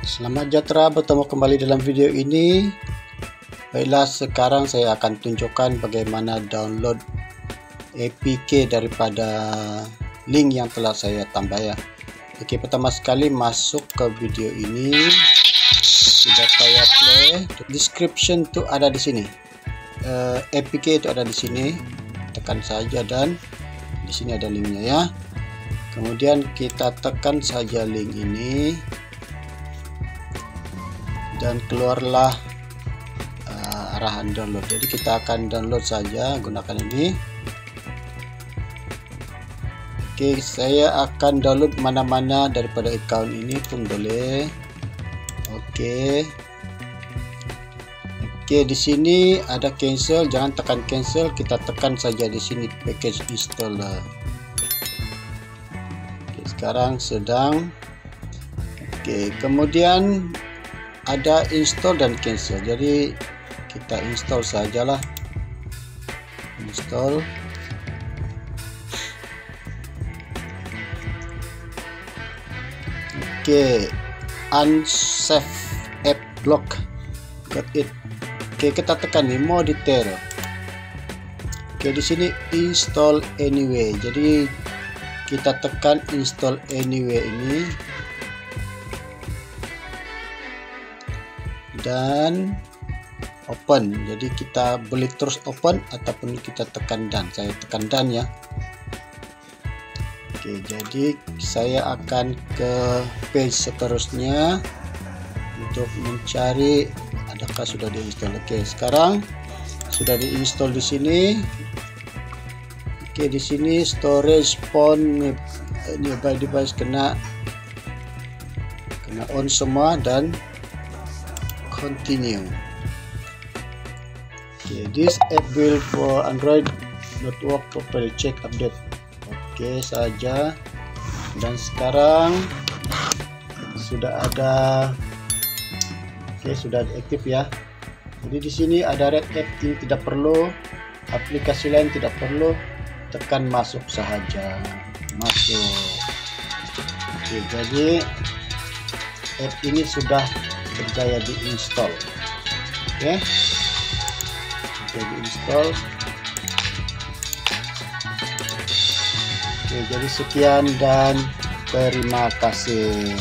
Selamat sejahtera bertemu kembali dalam video ini. Baiklah sekarang saya akan tunjukkan bagaimana download APK daripada link yang telah saya tambah ya. Oke pertama sekali masuk ke video ini. Sudah saya play. Description tu ada di sini. Uh, eh, APK itu ada di sini. Tekan saja dan di sini ada linknya ya. Kemudian kita tekan saja link ini dan keluarlah uh, arahan download. Jadi kita akan download saja gunakan ini. Oke saya akan download mana-mana daripada account ini pun boleh. Oke. Oke di sini ada cancel. Jangan tekan cancel kita tekan saja di sini package installer. Oke, sekarang sedang. Oke kemudian ada install dan cancel. Jadi kita install sajalah. Install. Oke okay. unsafe app block. Got it. Oke okay, kita tekan nih more detail. Oke okay, di sini install anyway. Jadi kita tekan install anyway ini dan open. Jadi kita boleh terus open ataupun kita tekan dan saya tekan dan ya. Oke jadi saya akan ke page seterusnya untuk mencari adakah sudah diinstal oke sekarang sudah diinstal di sini. Oke di sini storage phone nearby device kena kena on semua dan continue. Okay this app build for android not work properly check update. Oke okay, saja. Dan sekarang sudah ada oke okay, sudah aktif ya. Jadi di sini ada red app ini tidak perlu aplikasi lain tidak perlu tekan masuk saja masuk. Oke okay, jadi app ini sudah berjaya diinstal. Oke okay. sudah diinstal. Oke jadi sekian dan terima kasih